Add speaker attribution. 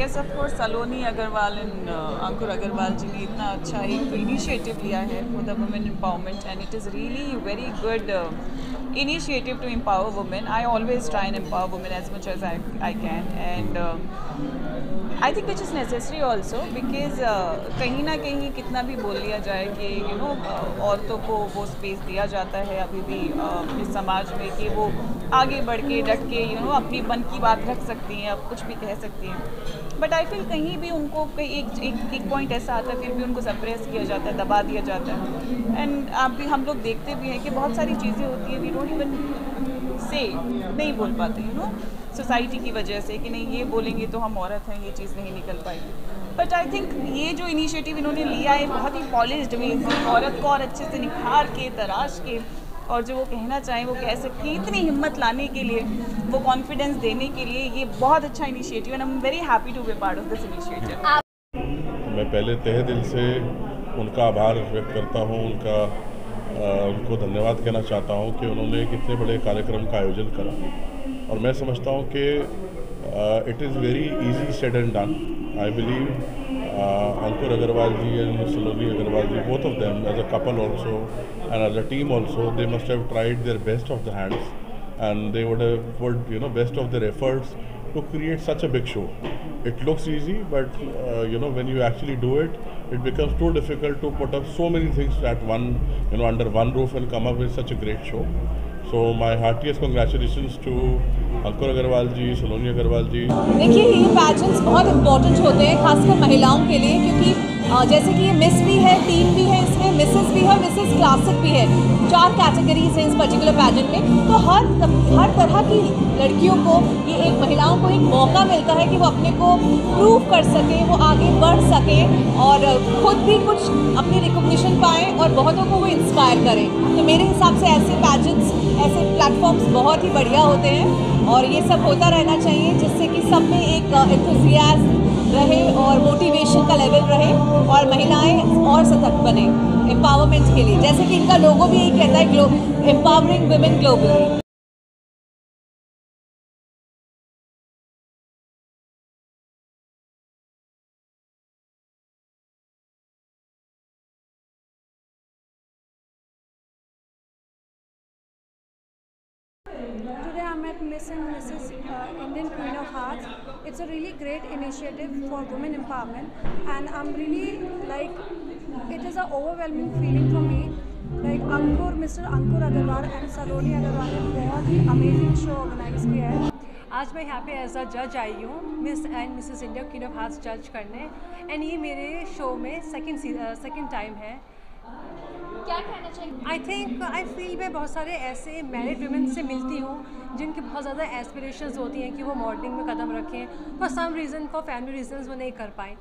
Speaker 1: Yes of course Saloni Agarwal and Ankur Agarwal ji ने इतना अच्छा एक इनिशिएटिव लिया है for the women empowerment and it is really very good initiative to empower women I always try and empower women as much as I can and I think which is necessary also because कहीं ना कहीं कितना भी बोल लिया जाए कि you know uh, औरतों को वो स्पेस दिया जाता है अभी भी uh, इस समाज में कि वो आगे बढ़ के डट के यू नो अपनी मन की बात रख सकती हैं अब कुछ भी कह सकती हैं। बट आई फील कहीं भी उनको कहीं एक एक एक पॉइंट ऐसा आता है, फिर भी उनको सप्रेस किया जाता है, दबा दिया जाता है। एंड आप भी, हम लोग देखते भी हैं कि बहुत सारी चीज़ें होती हैं वी डोंट इवन से नहीं बोल पाते यू नो सोसाइटी की वजह से कि नहीं, ये बोलेंगे तो हम औरत हैं, ये चीज़ नहीं निकल पाएगी। बट आई थिंक ये जो इनिशिएटिव इन्होंने लिया है, बहुत ही पॉलिश्ड वे औरत को और अच्छे से निखार के, तराश के और जो वो कहना चाहें वो कह सकती हैं इतनी हिम्मत लाने के लिए वो कॉन्फिडेंस देने के लिए ये बहुत अच्छा initiative and I am very happy to be part of this initiative
Speaker 2: मैं पहले तहे दिल से उनका आभार व्यक्त करता हूँ उनका आ, उनको धन्यवाद कहना चाहता हूँ कि उन्होंने एक इतने बड़े कार्यक्रम का आयोजन करा। और मैं समझता हूँ कि it is very easy said and done I believe uh, Ankur Agarwal ji and Saloni Agarwal ji, both of them as a couple also and as a team also, they must have tried their best of the hands and they would have put you know best of their efforts to create such a big show. It looks easy, but uh, you know when you actually do it, it becomes too difficult to put up so many things at one you know under one roof and come up with such a great show. So my heartiest congratulation to Ankur Agarwal ji Saloni Agarwal ji
Speaker 3: देखिए, ये pageants बहुत important होते हैं, खासकर महिलाओं के लिए, क्योंकि जैसे कि ये मिस भी है टीम भी है, इसमें मिसेस भी है मिसेस क्लासिक भी है। चार कैटेगरीज हैं इस पर्टिकुलर पैजेंट में। तो हर हर तरह की लड़कियों को, ये एक महिलाओं को एक मौका मिलता है कि वो अपने को प्रूव कर सके, वो आगे बढ़ सके और खुद भी कुछ अपनी रिकोगशन पाएँ और बहुतों को वो इंस्पायर करें। तो मेरे हिसाब से ऐसे पैजेंट्स ऐसे प्लेटफॉर्म्स बहुत ही बढ़िया होते हैं और ये सब होता रहना चाहिए जिससे कि सब में एक इंथुजियाज रहे और मोटिवेशन का लेवल रहे और महिलाएँ और सतर्क बने एम्पावरमेंट के लिए। जैसे कि इनका लोगो भी यही कहता है empowering women globally
Speaker 4: Today I'm at Miss and Mrs. Uh, Indian Queen of Hearts. It's a really great initiative for women empowerment and I'm really like, it is an overwhelming feeling for me. Like Ankur, Mr. Ankur Agarwal and Saloni Agarwal ने बहुत ही show organise किया है
Speaker 5: आज मैं यहाँ पे as a जज आई हूँ Miss and Mrs India Queen of Hearts जज करने एंड ये मेरे शो में सेकंड सेकंड टाइम है
Speaker 3: क्या कहना चाहिए
Speaker 5: आई थिंक आई फील मैं बहुत सारे ऐसे मैरिड वुमेन से मिलती हूँ, जिनकी बहुत ज़्यादा एस्पिरेशंस होती हैं कि वो मॉडलिंग में कदम रखें for some reason for family reasons वो नहीं कर पाएँ।